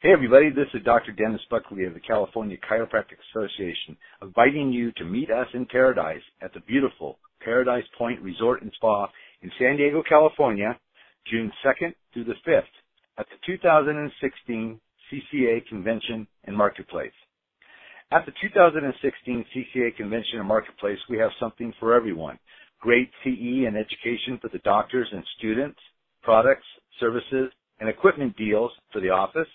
Hey everybody, this is Dr. Dennis Buckley of the California Chiropractic Association, inviting you to meet us in paradise at the beautiful Paradise Point Resort and Spa in San Diego, California, June 2nd through the 5th at the 2016 CCA Convention and Marketplace. At the 2016 CCA Convention and Marketplace, we have something for everyone. Great CE and education for the doctors and students, products, services, and equipment deals for the office,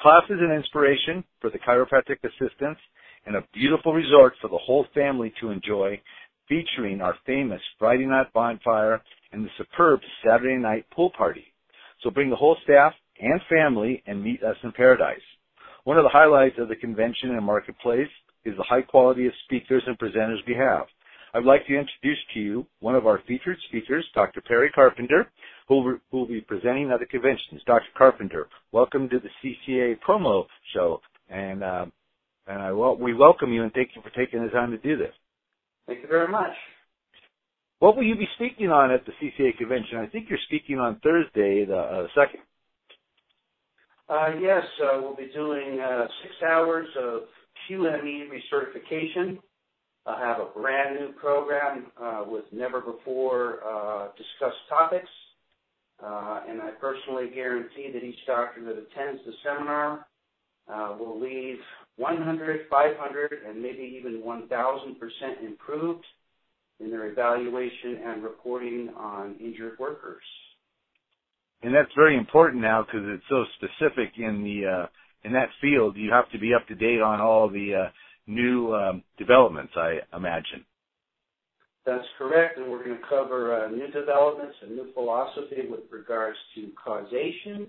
classes an inspiration for the chiropractic assistants, and a beautiful resort for the whole family to enjoy, featuring our famous Friday night bonfire and the superb Saturday night pool party. So bring the whole staff and family and meet us in paradise. One of the highlights of the convention and marketplace is the high quality of speakers and presenters we have. I'd like to introduce to you one of our featured speakers, Dr. Perry Carpenter, who will be presenting at the conventions. Dr. Carpenter, welcome to the CCA promo show, and uh, and I well, we welcome you and thank you for taking the time to do this. Thank you very much. What will you be speaking on at the CCA convention? I think you're speaking on Thursday, the uh, second. Uh, yes, uh, we'll be doing uh, six hours of QME recertification. I have a brand new program uh, with never before uh, discussed topics, and I personally guarantee that each doctor that attends the seminar will leave 100, 500, and maybe even 1,000% improved in their evaluation and reporting on injured workers and that's very important now because it's so specific in the uh, in that field. You have to be up to date on all the uh, new um, developments. I imagine. That's correct, and we're going to cover uh, new developments and new philosophy with regards to causation,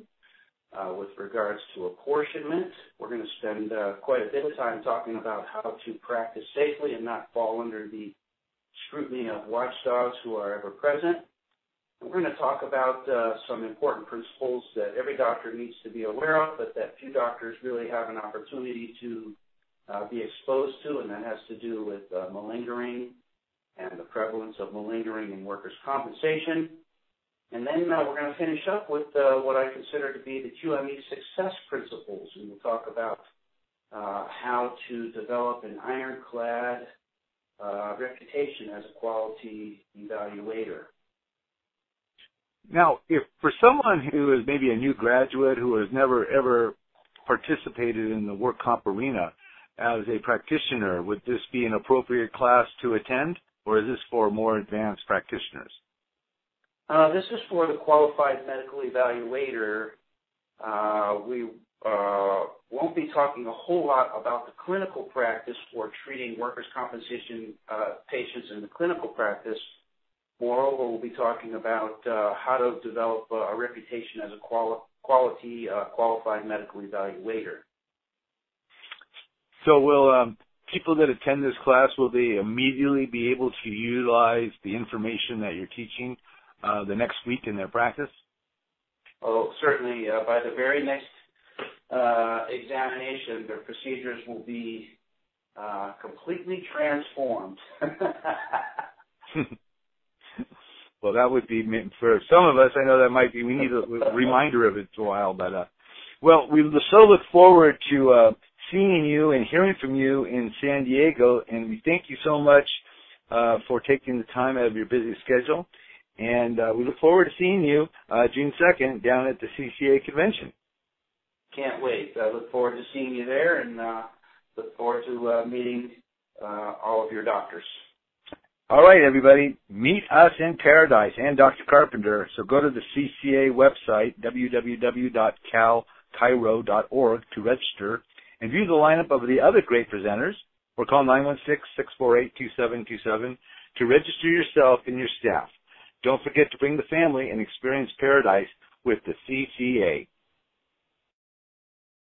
uh, with regards to apportionment. We're going to spend uh, quite a bit of time talking about how to practice safely and not fall under the scrutiny of watchdogs who are ever present. We're going to talk about uh, some important principles that every doctor needs to be aware of, but that few doctors really have an opportunity to uh, be exposed to, and that has to do with uh, malingering and the prevalence of malingering in workers' compensation. And then uh, we're going to finish up with uh, what I consider to be the QME success principles, and we'll talk about uh, how to develop an ironclad reputation as a quality evaluator. Now, if for someone who is maybe a new graduate who has never ever participated in the work comp arena as a practitioner, would this be an appropriate class to attend, or is this for more advanced practitioners? Uh, this is for the qualified medical evaluator. Uh, we uh, won't be talking a whole lot about the clinical practice for treating workers' compensation uh, patients in the clinical practice. Moreover, we'll be talking about uh, how to develop uh, a reputation as a quali- quality, uh, qualified medical evaluator. So, will um, people that attend this class will they immediately be able to utilize the information that you're teaching uh, the next week in their practice? Oh, certainly. Uh, by the very next uh, examination, their procedures will be completely transformed. Well, that would be for some of us. I know that might be. We need a reminder of it for a while, but uh, well, we so look forward to uh, seeing you and hearing from you in San Diego, and we thank you so much uh, for taking the time out of your busy schedule. And uh, we look forward to seeing you uh, June 2nd down at the CCA convention. Can't wait. I look forward to seeing you there and uh, look forward to uh, meeting uh, all of your doctors. All right, everybody, meet us in paradise and Dr. Carpenter. So go to the CCA website, www.calchiro.org to register and view the lineup of the other great presenters or call 916-648-2727 to register yourself and your staff. Don't forget to bring the family and experience paradise with the CCA.